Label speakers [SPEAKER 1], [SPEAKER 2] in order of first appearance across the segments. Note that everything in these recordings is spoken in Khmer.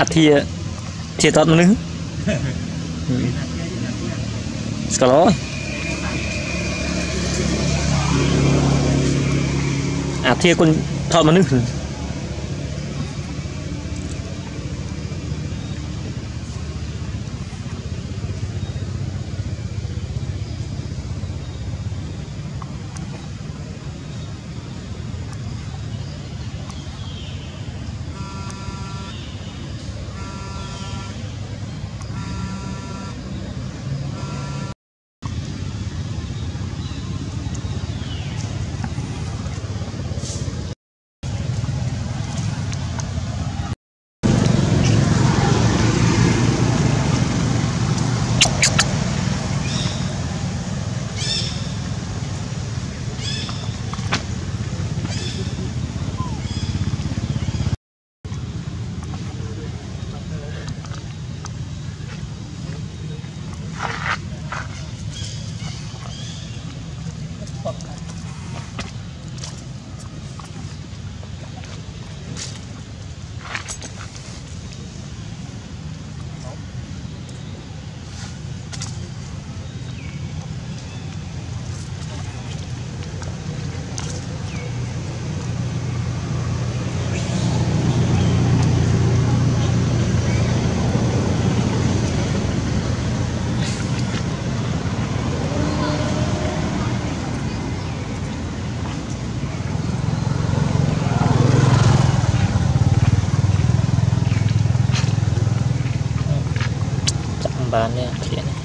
[SPEAKER 1] អធិជាតតមនុស្សស្គាល់អើយអធិគុណថតមនុស្ស បានទេអធិនេះសនំ
[SPEAKER 2] ក៏យកទៅ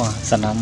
[SPEAKER 2] wah senam.